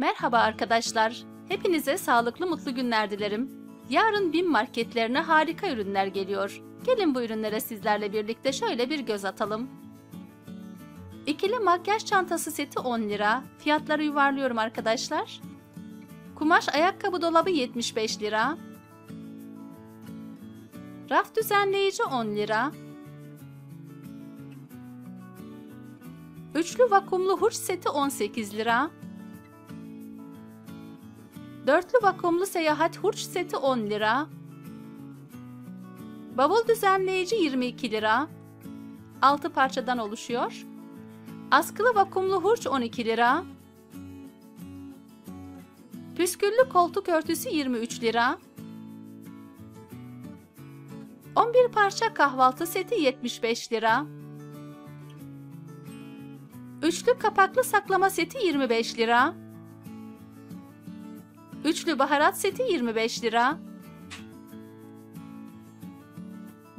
Merhaba arkadaşlar. Hepinize sağlıklı mutlu günler dilerim. Yarın BİM marketlerine harika ürünler geliyor. Gelin bu ürünlere sizlerle birlikte şöyle bir göz atalım. İkili makyaj çantası seti 10 lira. Fiyatları yuvarlıyorum arkadaşlar. Kumaş ayakkabı dolabı 75 lira. Raf düzenleyici 10 lira. Üçlü vakumlu hurç seti 18 lira. Dörtlü vakumlu seyahat hurç seti 10 lira. Bavul düzenleyici 22 lira. 6 parçadan oluşuyor. Askılı vakumlu hurç 12 lira. Püsküllü koltuk örtüsü 23 lira. 11 parça kahvaltı seti 75 lira. Üçlü kapaklı saklama seti 25 lira. Üçlü baharat seti 25 lira.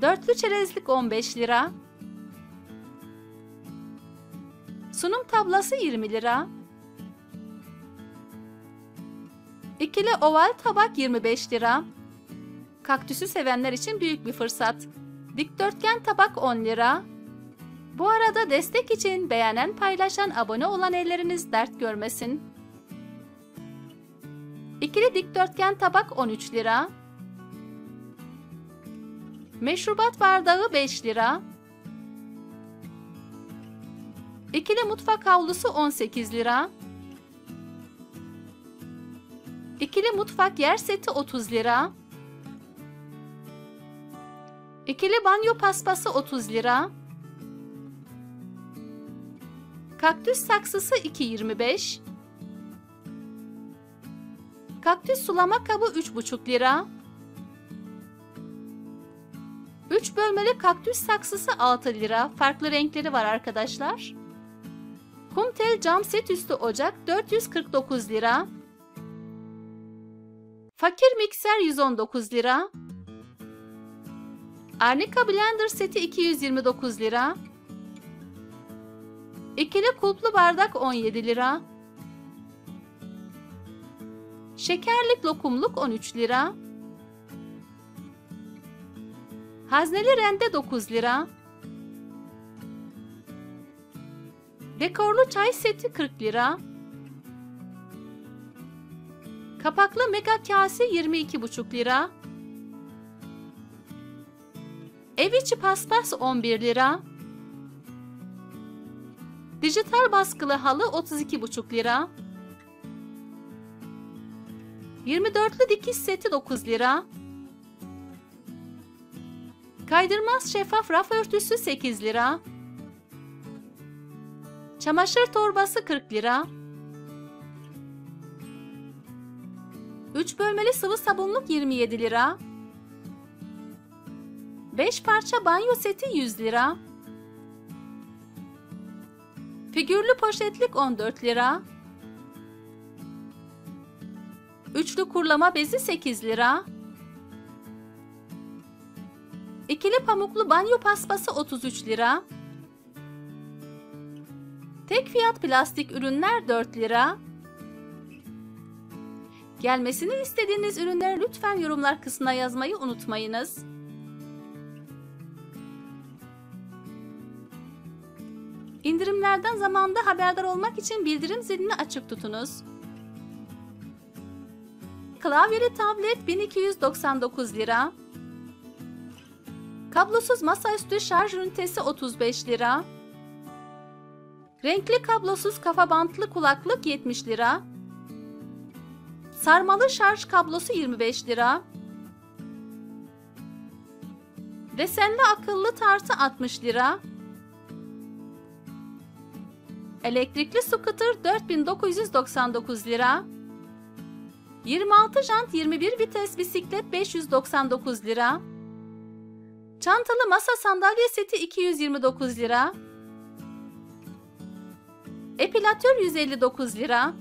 Dörtlü çerezlik 15 lira. Sunum tablası 20 lira. İkili oval tabak 25 lira. Kaktüsü sevenler için büyük bir fırsat. Dikdörtgen tabak 10 lira. Bu arada destek için beğenen, paylaşan, abone olan elleriniz dert görmesin. İkili dikdörtgen tabak 13 lira. Meşrubat bardağı 5 lira. İkili mutfak havlusu 18 lira. İkili mutfak yer seti 30 lira. İkili banyo paspası 30 lira. Kaktüs saksısı 2.25. Kaktüs sulama kabı 3,5 lira. 3 bölmeli kaktüs saksısı 6 lira. Farklı renkleri var arkadaşlar. Kumtel cam set üstü ocak 449 lira. Fakir mikser 119 lira. Arnica blender seti 229 lira. İkili kulplu bardak 17 lira. Şekerlik lokumluk 13 lira. Hazneli rende 9 lira. Dekorlu çay seti 40 lira. Kapaklı mega kase 22,5 lira. Ev içi paspas 11 lira. Dijital baskılı halı 32,5 lira. 24'lü dikiş seti 9 lira. Kaydırmaz şeffaf raf örtüsü 8 lira. Çamaşır torbası 40 lira. 3 bölmeli sıvı sabunluk 27 lira. 5 parça banyo seti 100 lira. Figürlü poşetlik 14 lira. Üçlü kurlama bezi 8 lira. İkili pamuklu banyo paspası 33 lira. Tek fiyat plastik ürünler 4 lira. Gelmesini istediğiniz ürünleri lütfen yorumlar kısmına yazmayı unutmayınız. İndirimlerden zamanda haberdar olmak için bildirim zilini açık tutunuz. Klavyeli tablet 1299 lira. Kablosuz masaüstü şarj ünitesi 35 lira. Renkli kablosuz kafa bantlı kulaklık 70 lira. Sarmalı şarj kablosu 25 lira. Desenli akıllı tartı 60 lira. Elektrikli scooter 4999 lira. 26 jant 21 vites bisiklet 599 lira. Çantalı masa sandalye seti 229 lira. Epilatör 159 lira.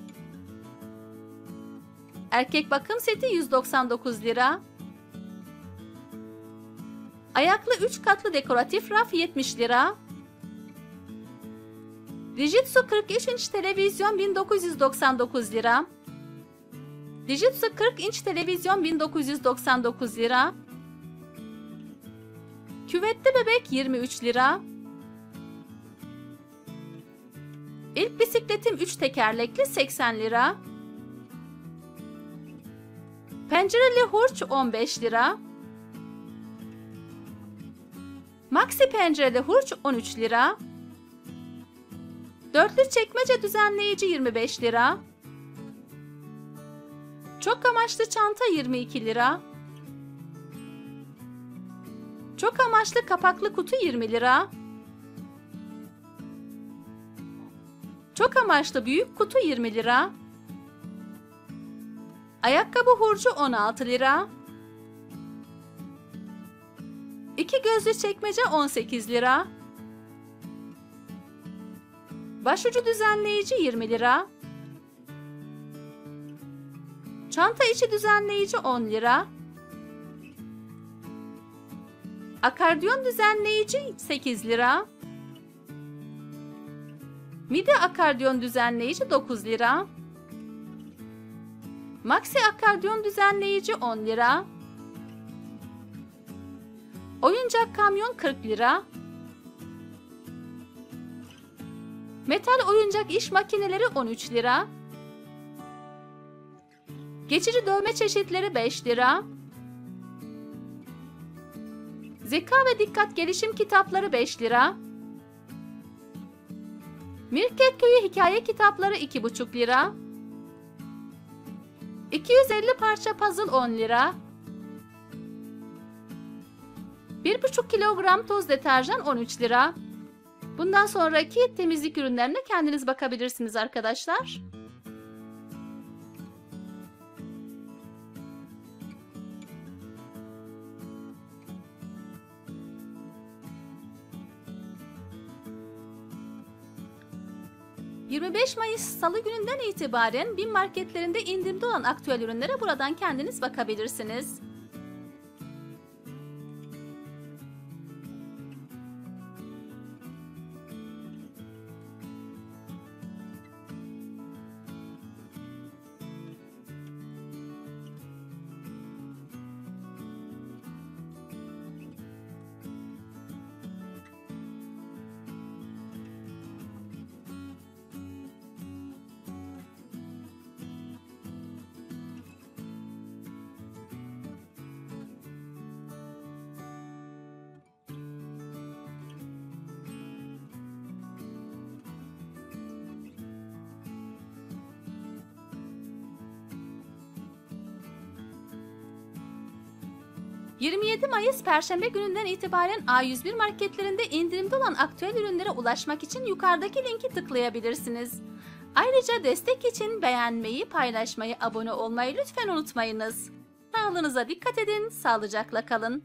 Erkek bakım seti 199 lira. Ayaklı 3 katlı dekoratif raf 70 lira. Dijitsu 43 inç televizyon 1999 lira. Dijitsu 40 inç televizyon 1999 lira. Küvetli bebek 23 lira. İlk bisikletim 3 tekerlekli 80 lira. Pencereli hurç 15 lira. Maxi pencereli hurç 13 lira. Dörtlü çekmece düzenleyici 25 lira. Çok amaçlı çanta 22 lira. Çok amaçlı kapaklı kutu 20 lira. Çok amaçlı büyük kutu 20 lira. Ayakkabı hurcu 16 lira. İki gözlü çekmece 18 lira. Başucu düzenleyici 20 lira. Çanta içi düzenleyici 10 lira. Akardiyon düzenleyici 8 lira. Midi akardiyon düzenleyici 9 lira. Maxi akardiyon düzenleyici 10 lira. Oyuncak kamyon 40 lira. Metal oyuncak iş makineleri 13 lira. Geçici dövme çeşitleri 5 lira. Zeka ve dikkat gelişim kitapları 5 lira. Mirket Köyü hikaye kitapları 2,5 lira. 250 parça puzzle 10 lira. 1,5 kilogram toz deterjan 13 lira. Bundan sonraki temizlik ürünlerine kendiniz bakabilirsiniz arkadaşlar. ...25 Mayıs Salı gününden itibaren BİM marketlerinde indirimde olan aktüel ürünlere buradan kendiniz bakabilirsiniz. 27 Mayıs Perşembe gününden itibaren A101 marketlerinde indirimde olan aktüel ürünlere ulaşmak için yukarıdaki linki tıklayabilirsiniz. Ayrıca destek için beğenmeyi, paylaşmayı, abone olmayı lütfen unutmayınız. Sağlığınıza dikkat edin, sağlıcakla kalın.